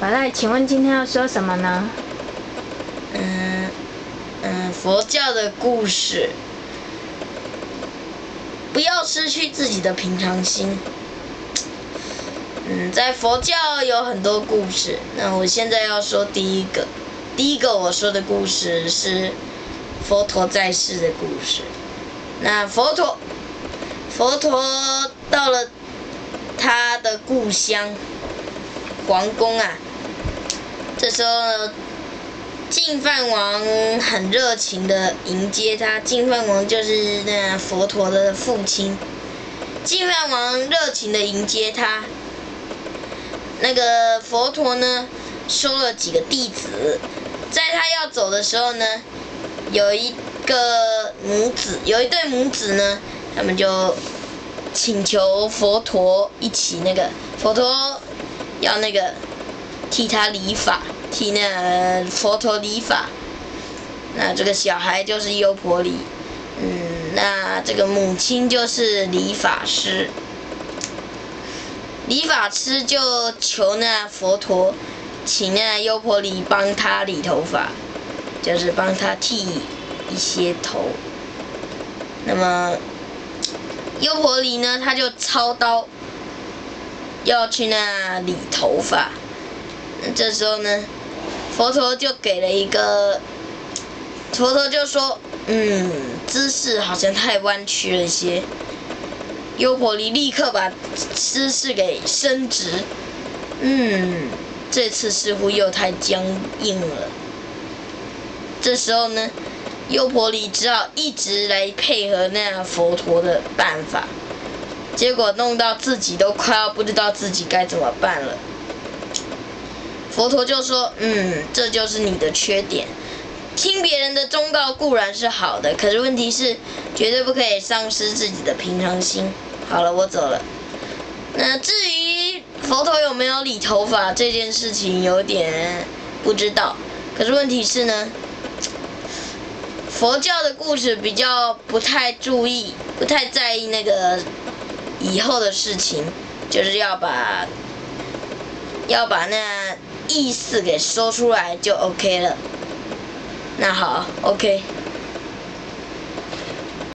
宝赖，请问今天要说什么呢？嗯嗯，佛教的故事，不要失去自己的平常心。嗯，在佛教有很多故事，那我现在要说第一个，第一个我说的故事是佛陀在世的故事。那佛陀，佛陀到了他的故乡皇宫啊，这时候净饭王很热情的迎接他。净饭王就是那佛陀的父亲。净饭王热情的迎接他。那个佛陀呢，收了几个弟子，在他要走的时候呢，有一个母子，有一对母子呢，他们就请求佛陀一起那个，佛陀要那个替他理发，替那佛陀理发。那这个小孩就是优婆离，嗯，那这个母亲就是理发师。理发师就求那佛陀，请那优婆离帮他理头发，就是帮他剃一些头。那么优婆离呢，他就操刀要去那理头发。这时候呢，佛陀就给了一个，佛陀就说：“嗯，姿势好像太弯曲了一些。”优婆离立刻把姿势给伸直，嗯，这次似乎又太僵硬了。这时候呢，优婆离只好一直来配合那样佛陀的办法，结果弄到自己都快要不知道自己该怎么办了。佛陀就说：“嗯，这就是你的缺点。听别人的忠告固然是好的，可是问题是绝对不可以丧失自己的平常心。”好了，我走了。那至于佛陀有没有理头发这件事情，有点不知道。可是问题是呢，佛教的故事比较不太注意，不太在意那个以后的事情，就是要把要把那意思给说出来就 OK 了。那好，OK。